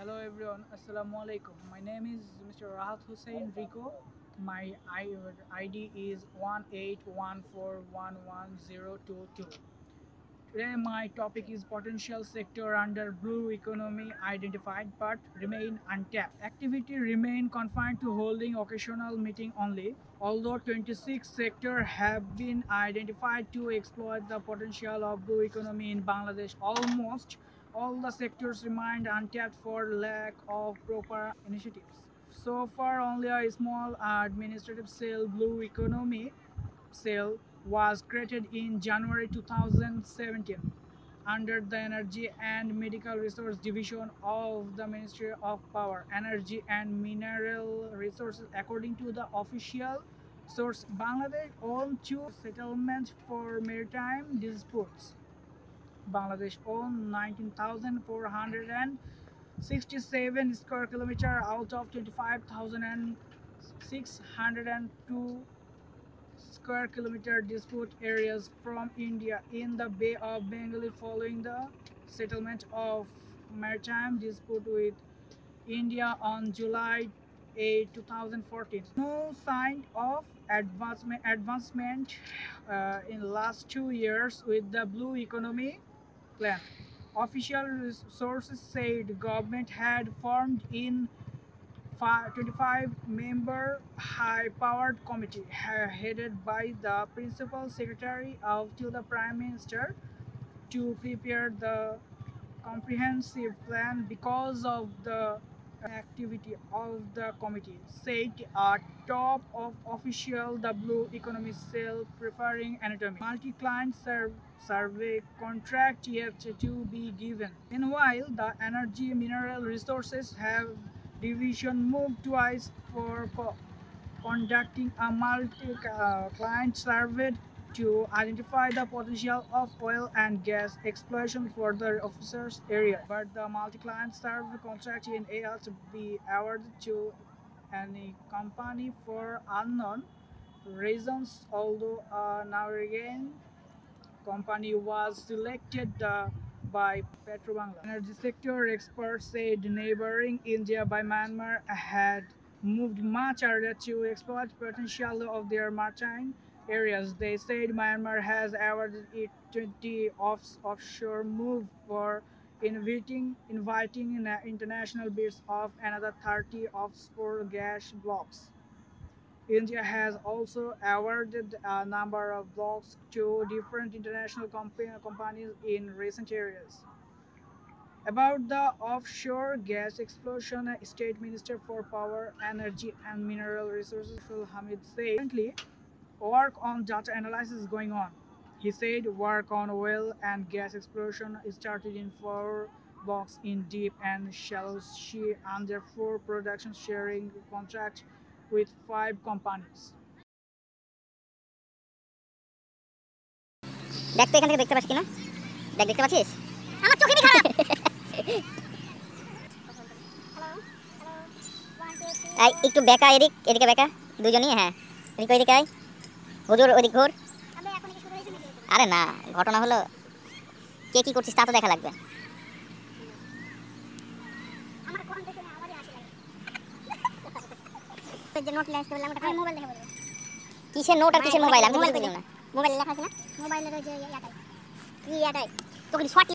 Hello everyone, Assalamu alaikum. My name is Mr. Rahat Hossain Rico. My ID is 181411022. Today my topic is potential sector under blue economy identified but remain untapped. Activity remain confined to holding occasional meeting only. Although 26 sectors have been identified to exploit the potential of blue economy in Bangladesh, almost all the sectors remained untapped for lack of proper initiatives. So far, only a small administrative cell, Blue Economy cell, was created in January 2017 under the Energy and Mineral Resource Division of the Ministry of Power, Energy and Mineral Resources. According to the official source, Bangladesh owned two settlements for maritime disputes. Bangladesh owned 19,467 square kilometer out of 25,602 square kilometer dispute areas from India in the Bay of Bengal following the settlement of maritime dispute with India on July 8, 2014. No sign of advancement advancement uh, in last two years with the blue economy Official sources said government had formed in 25 member high powered committee headed by the principal secretary of to the prime minister to prepare the comprehensive plan because of the activity of the committee. Said a top of official the blue economy cell preparing anatomy. Multi-client serv- survey contract yet to be given. Meanwhile the energy mineral resources have division moved twice for co- conducting a multi-client uh, survey to identify the potential of oil and gas exploration for the officers area. But the multi-client survey contract in AL to be awarded to any company for unknown reasons. Although uh, now again company was selected uh, by Petrobangla. Energy sector experts said neighboring India by Myanmar had moved much earlier to exploit potential of their maritime areas. They said Myanmar has awarded it 20 off- offshore move for inviting inviting in, international bids of another 30 offshore gas blocks. India has also awarded a number of blocks to different international compa- companies in recent years. About the offshore gas explosion, uh, State Minister for Power, Energy and Mineral Resources, Shul Hamid said, currently work on data analysis is going on. He said work on oil and gas exploration is started in four blocks in deep and shallow sea under four production sharing contract with five companies. দেখ তো এখান থেকে দেখতে পাচ্ছিস কিনা দেখ দেখতে পাচ্ছিস আমার চোখে খারাপ এই একটু বেকা এদিক এদিকে বেকা দুজনই হ্যাঁ এদিকে ওইদিকে আয় হুজুর ওইদিক ঘুর আরে না ঘটনা হলো কে কি করছিস তা তো দেখা লাগবে কিসের নোট আর কিসের মোবাইল আমি তো কিছু বুঝলাম না মোবাইলে লেখা আছে না মোবাইলের ওই যে ইয়াটাই কি ইয়াটাই তোকে শর্ট